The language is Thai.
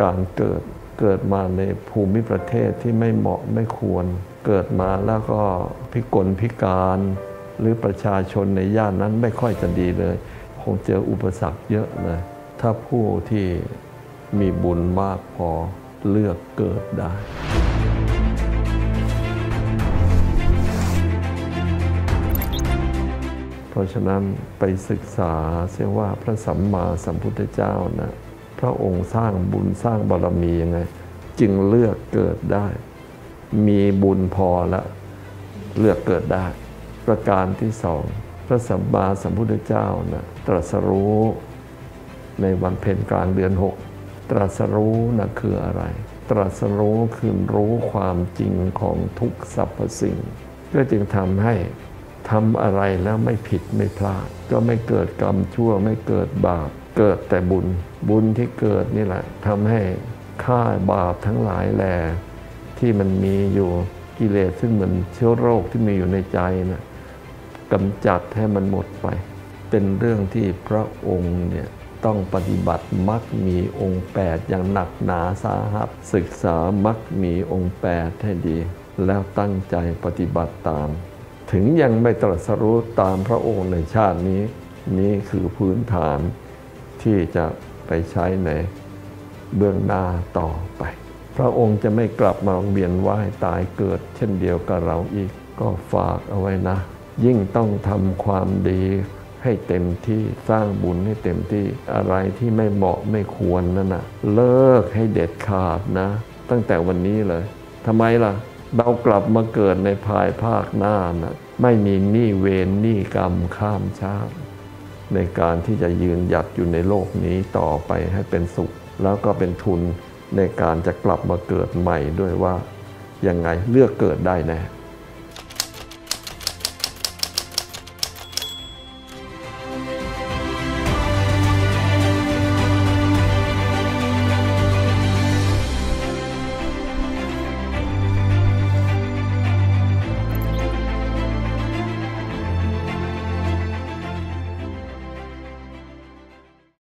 การเกิดเกิดมาในภูมิประเทศที่ไม่เหมาะไม่ควร เกิดมาแล้วก็พิกลพิการ หรือประชาชนในย่านนั้นไม่ค่อยจะดีเลย คงเจออุปสรรคเยอะเลย ถ้าผู้ที่มีบุญมากพอเลือกเกิดได้เพราะฉะนั้นไปศึกษาเสียว่าพระสัมมาสัมพุทธเจ้านะ พระองค์สร้างบุญสร้างบารมียังไง จึงเลือกเกิดได้ มีบุญพอแล้วเลือกเกิดได้ ประการที่สองพระสัมมาสัมพุทธเจ้านะตรัสรู้ในวันเพ็ญกลางเดือนหกตรัสรู้นะคืออะไร ตรัสรู้คือรู้ความจริงของทุกสรรพสิ่ง ก็จึงทำให้ ทำอะไรแล้วไม่ผิดไม่พลาด ก็ไม่เกิดกรรมชั่วไม่เกิดบาป เกิดแต่บุญ บุญที่เกิดนี่แหละทำให้ฆ่าบาปทั้งหลายแหล่ที่มันมีอยู่กิเลสซึ่งเหมือนเชื้อโรคที่มีอยู่ในใจนะกำจัดให้มันหมดไป เป็นเรื่องที่พระองค์เนี่ยต้องปฏิบัติมักมีองค์แปดอย่างหนักหนาสาหัสศึกษามักมีองค์แปดให้ดี แล้วตั้งใจปฏิบัติตาม ถึงยังไม่ตรัสรู้ตามพระองค์ในชาตินี้ นี่คือพื้นฐานที่จะไปใช้ในเบื้องหน้าต่อไป พระองค์จะไม่กลับมาเวียนว่ายตายเกิด เช่นเดียวกับเราอีกก็ฝากเอาไว้นะ ยิ่งต้องทำความดีให้เต็มที่สร้างบุญให้เต็มที่อะไรที่ไม่เหมาะไม่ควรนั่นนะเลิกให้เด็ดขาดนะ ตั้งแต่วันนี้เลยทำไมล่ะ เรากลับมาเกิดในภายภาคหน้านะไม่มีหนี้เวรหนี้กรรมข้ามชาติ ในการที่จะยืนหยัดอยู่ในโลกนี้ต่อไปให้เป็นสุข แล้วก็เป็นทุนในการจะกลับมาเกิดใหม่ด้วยว่ายังไงเลือกเกิดได้แน่